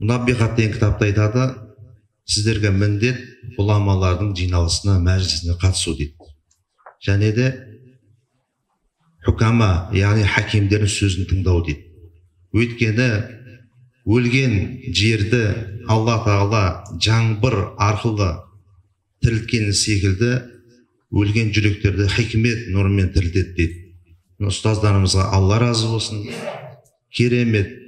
набихат деген кітапта айтады сіздерге міндет ғұламалардың жиналысына мәжілісіне қатысу дейді. Және де хукама яғни хакимдердің сөзін тыңдау дейді. Өйткені өлген жерді алла тағала жаңбыр арқылы тірілткен секілді өлген жүректерді хикмет нұрымен тірілтеді дейді. Ұстаздарымызға алла разы болсын. Керемет.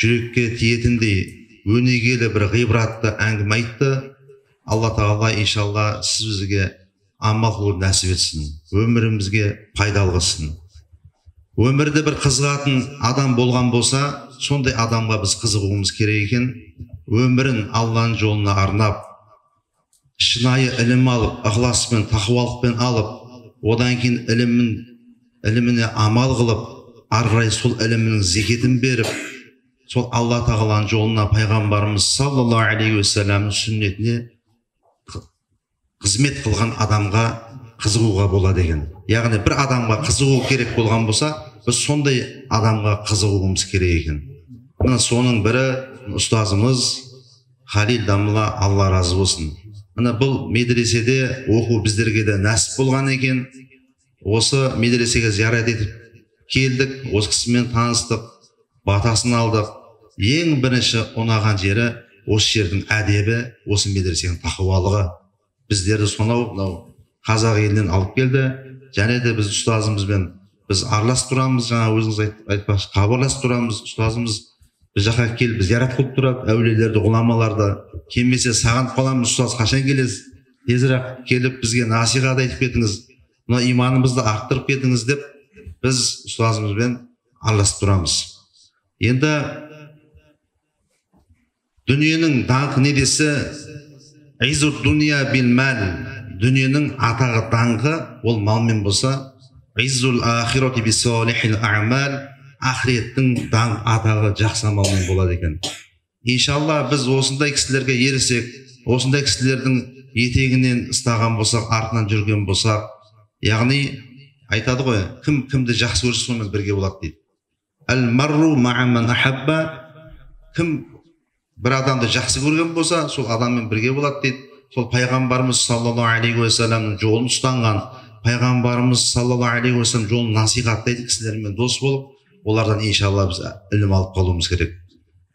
Жүрекке тиетіндей өнегелі бір ғибратты әңгіме айтты. Алла тағала иншалла сіз бізге амал қылуды нәсіп етсін өмірімізге пайдалы қылсын. Өмірде бір қызығатын адам болған болса сондай адамға біз қызығуымыз керек екен. Өмірін алланың жолына арнап шынайы ілім алып ықыласпен тақуалықпен алып одан кейін ілімін іліміне амал қылып ары сол ілімнің зекетін беріп сол алла тағаланың жолына пайғамбарымыз саллаллаху алейхи уассаламның сүннетіне қызмет қылған адамға қызығуға болады екен яғни бір адамға қызығу керек болған болса біз сондай адамға қызығуымыз керек екен. Мына соның бірі ұстазымыз халил дамла алла разы болсын. Мына бұл медреседе оқу біздерге де нәсіп болған екен. Осы медресеге зиярат етіп келдік осы кісімен таныстық. Батасын алдық. Ең бірінші ұнаған жері осы жердің әдебі осы медресенің тақуалығы. Біздерді сонау мынау қазақ елінен алып келді. Және де біз ұстазымызбен біз араласып тұрамыз жаңа өзіңіз айтпақшы хабарласып тұрамыз ұстазымыз біз жаққа келіп зиярат қылып тұрады әулиелерді ғұламаларды. Келмесе сағынып қаламыз ұстаз қашан келесіз? Тезірек келіп бізге насихат айтып кетіңіз мына иманымызды арттырып кетіңіз деп біз ұстазымызбен араласып тұрамыз. Енді дүниенің даңқы не десе дүниенің атағы даңқы ол малмен болса ақыреттің даңқ атағы жақсы амалмен болады екен. Иншалла біз осындай кісілерге ерісек осындай кісілердің етегінен ұстаған болсақ артынан жүрген болсақ яғни айтады ғой кім кімді жақсы көрсе сонымен бірге болады дейді. Кім бір адамды жақсы көрген болса сол адаммен бірге болады дейді сол пайғамбарымыз саллаллаху алейхи уассаламның жолын ұстанған пайғамбарымыз саллаллаху алейхи уассалам жолын насихаттайтын кісілермен дос болып олардан иншалла біз ілім алып қалуымыз керек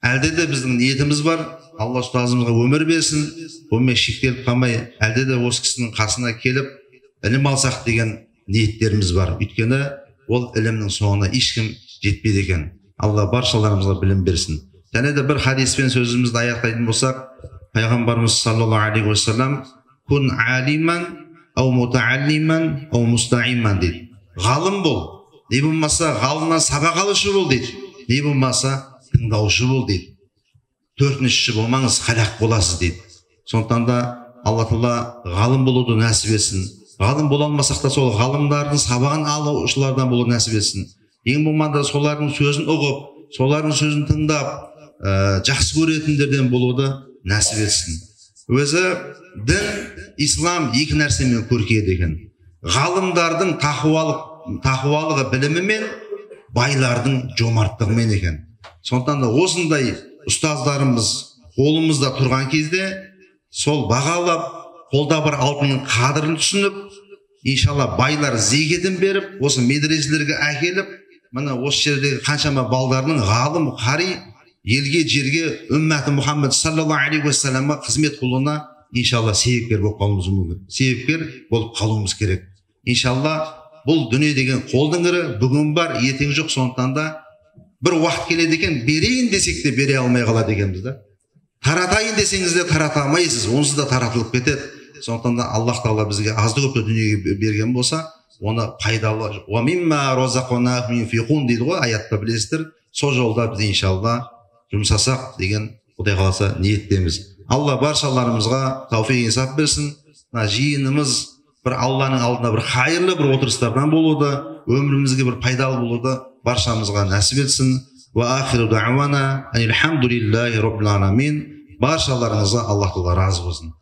әлде де біздің ниетіміз бар алла ұстазымызға өмір берсін онымен шектеліп қалмай әлде де осы кісінің қасына келіп ілім алсақ деген ниеттеріміз бар өйткені ол ілімнің соңына ешкім жетпейді екен. Алла баршаларымызға білім берсін. Және де бір хадиспен сөзімізді аяқтайтын болсақ пайғамбарымыз саллаллаху алейхи уассалам дейді. Ғалым бол. Не болмаса ғалымнан сабақ алушы бол дейді. Не болмаса тыңдаушы бол дейді. Төртіншісі болмаңыз халақ боласыз дейді. Сондықтан да алла тағала ғалым болуды нәсіп етсін. Ғалым бола алмасақ та сол ғалымдардың сабағын алушылардан болуды нәсіп етсін. Ең болмағанда солардың сөзін ұғып солардың сөзін тыңдап ә, жақсы көретіндерден болуды нәсіп етсін. Өзі дін ислам екі нәрсемен көркейеді екен. Ғалымдардың тақуалық тақуалығы білімімен байлардың жомарттығымен екен. Сондықтан да осындай ұстаздарымыз қолымызда тұрған кезде сол бағалап қолда бар алтынның қадірін түсініп иншалла байлар зекетін беріп осы медреселерге әкеліп міне осы жердегі қаншама балдардың ғалым қари елге жерге үммәті мұхаммед саллаллаху алейхи уассаламға қызмет қылуына иншалла себепкер болып қалуымыз мүмкін. Себепкер болып қалуымыз керек. Иншалла бұл дүние деген қолдың ірі бүгін бар ертең жоқ сондықтан да бір уақыт келеді екен берейін десек те бере алмай қалады екенбіз да. Таратайын десеңіз де тарата алмайсыз онсыз да таратылып кетеді. Сондықтан да аллах тағала бізге азды көпті дүниеге берген болса оны пайдалы дейді ғой аятта білесіздер. Сол жолда біз иншалла жұмсасақ деген құдай қаласа ниеттеміз алла баршаларымызға тауфиқ инсап берсін. Мына жиынымыз бір алланың алдында бір қайырлы бір отырыстардан болуды өмірімізге бір пайдалы болуды баршамызға нәсіп етсін. Баршаларыңызға аллах тағала разы болсын.